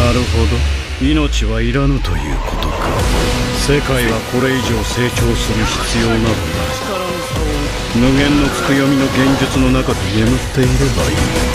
なるほど。命はいらぬということか。世界はこれ以上成長する必要などない。無限のつくよみの現実の中で眠っていればいい。